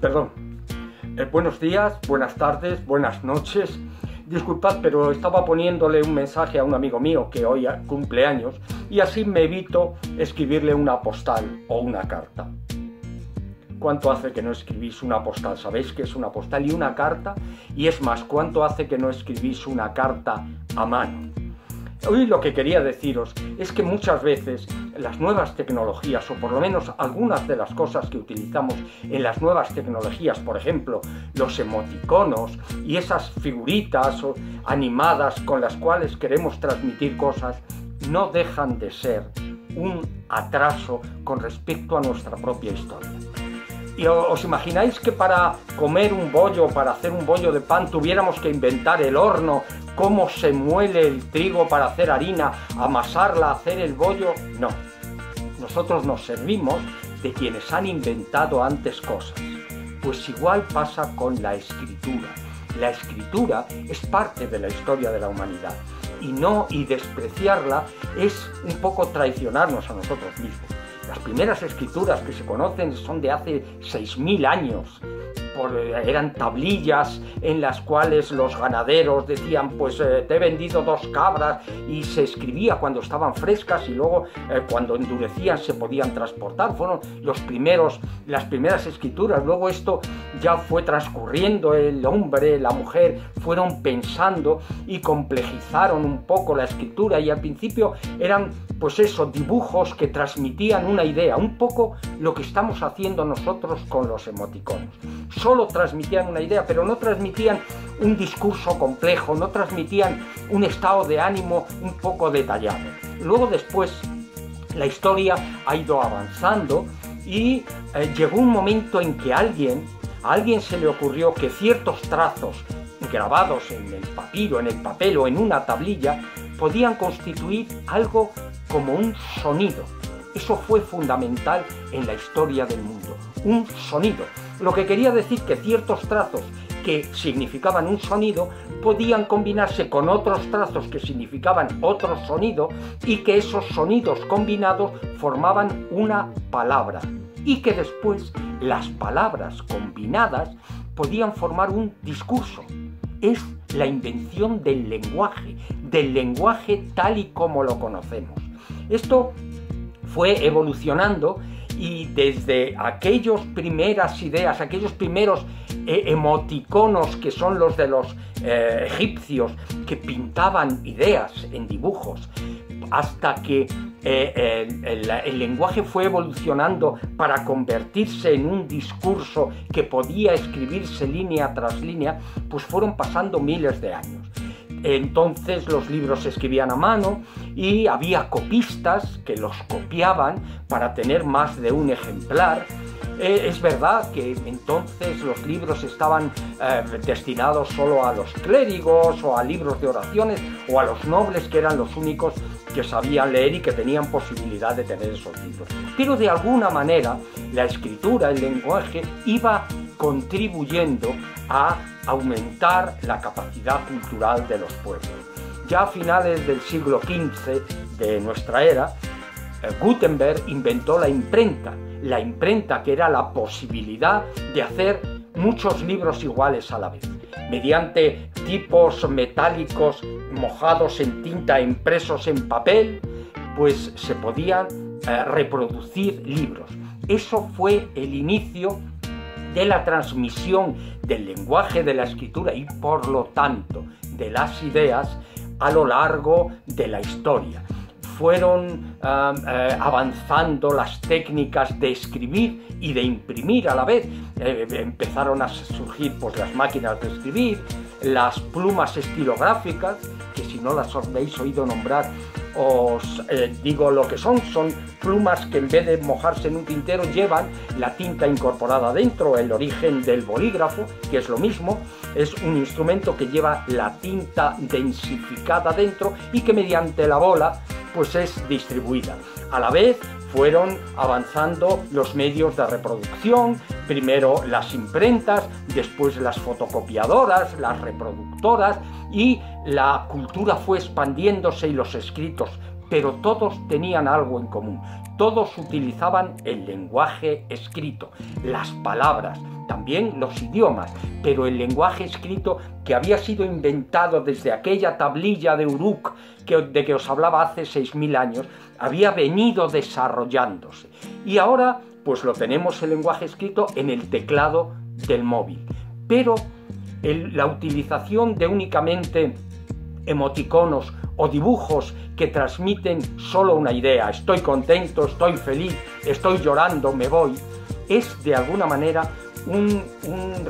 perdón. Eh, buenos días, buenas tardes, buenas noches. Disculpad, pero estaba poniéndole un mensaje a un amigo mío que hoy cumple años y así me evito escribirle una postal o una carta. ¿Cuánto hace que no escribís una postal? ¿Sabéis qué es una postal y una carta? Y es más, ¿cuánto hace que no escribís una carta a mano? Hoy lo que quería deciros es que muchas veces las nuevas tecnologías, o por lo menos algunas de las cosas que utilizamos en las nuevas tecnologías, por ejemplo, los emoticonos y esas figuritas animadas con las cuales queremos transmitir cosas, no dejan de ser un atraso con respecto a nuestra propia historia. ¿Y os imagináis que para comer un bollo, para hacer un bollo de pan, tuviéramos que inventar el horno, cómo se muele el trigo para hacer harina, amasarla, hacer el bollo? No. Nosotros nos servimos de quienes han inventado antes cosas. Pues igual pasa con la escritura. La escritura es parte de la historia de la humanidad y no y despreciarla es un poco traicionarnos a nosotros mismos. Las primeras escrituras que se conocen son de hace 6.000 años. Eran tablillas en las cuales los ganaderos decían, pues eh, te he vendido dos cabras y se escribía cuando estaban frescas y luego eh, cuando endurecían se podían transportar. Fueron los primeros, las primeras escrituras. Luego esto ya fue transcurriendo, el hombre, la mujer fueron pensando y complejizaron un poco la escritura y al principio eran pues eso, dibujos que transmitían una idea, un poco lo que estamos haciendo nosotros con los emoticonos. Solo transmitían una idea, pero no transmitían un discurso complejo, no transmitían un estado de ánimo un poco detallado. Luego después la historia ha ido avanzando y eh, llegó un momento en que alguien, a alguien se le ocurrió que ciertos trazos grabados en el papiro, en el papel o en una tablilla, podían constituir algo como un sonido. Eso fue fundamental en la historia del mundo, un sonido. Lo que quería decir que ciertos trazos que significaban un sonido podían combinarse con otros trazos que significaban otro sonido y que esos sonidos combinados formaban una palabra y que después las palabras combinadas podían formar un discurso. Es la invención del lenguaje, del lenguaje tal y como lo conocemos. Esto fue evolucionando y desde aquellas primeras ideas, aquellos primeros eh, emoticonos que son los de los eh, egipcios que pintaban ideas en dibujos, hasta que eh, el, lenguaje fue evolucionando para convertirse en un discurso que podía escribirse línea tras línea, pues fueron pasando miles de años. Entonces los libros se escribían a mano y había copistas que los copiaban para tener más de un ejemplar. Eh, es verdad que entonces los libros estaban eh, destinados solo a los clérigos o a libros de oraciones o a los nobles que eran los únicos que sabían leer y que tenían posibilidad de tener esos libros. Pero de alguna manera la escritura, el lenguaje iba contribuyendo a aumentar la capacidad cultural de los pueblos. Ya a finales del siglo XV de nuestra era, eh, Gutenberg inventó la imprenta, la imprenta que era la posibilidad de hacer muchos libros iguales a la vez, mediante tipos metálicos mojados en tinta, impresos en papel, pues se podían eh, reproducir libros. Eso fue el inicio de la transmisión del lenguaje de la escritura y por lo tanto de las ideas a lo largo de la historia. Fueron eh, avanzando las técnicas de escribir y de imprimir a la vez. Eh, empezaron a surgir pues, las máquinas de escribir, las plumas estilográficas, que si no las habéis oído nombrar, os eh, digo lo que son, son plumas que en vez de mojarse en un tintero llevan la tinta incorporada dentro, el origen del bolígrafo, que es lo mismo, es un instrumento que lleva la tinta densificada dentro y que mediante la bola pues es distribuida. A la vez fueron avanzando los medios de reproducción, primero las imprentas, después las fotocopiadoras, las reproductoras y la cultura fue expandiéndose y los escritos pero todos tenían algo en común. Todos utilizaban el lenguaje escrito, las palabras, también los idiomas, pero el lenguaje escrito que había sido inventado desde aquella tablilla de Uruk que, de que os hablaba hace 6.000 años, había venido desarrollándose. Y ahora, pues lo tenemos el lenguaje escrito en el teclado del móvil. Pero la utilización de únicamente emoticonos o dibujos que transmiten solo una idea, estoy contento, estoy feliz, estoy llorando, me voy, es de alguna manera un,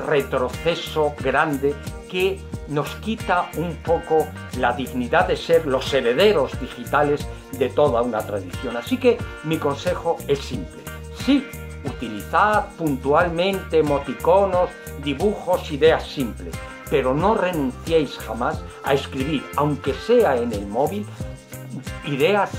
retroceso grande que nos quita un poco la dignidad de ser los herederos digitales de toda una tradición. Así que mi consejo es simple. Sí, utilizad puntualmente emoticonos, dibujos, ideas simples, pero no renunciéis jamás a escribir, aunque sea en el móvil, ideas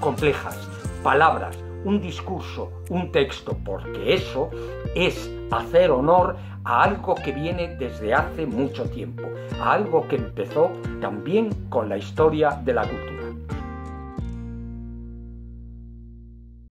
complejas, palabras, un discurso, un texto, porque eso es hacer honor a algo que viene desde hace mucho tiempo, a algo que empezó también con la historia de la cultura.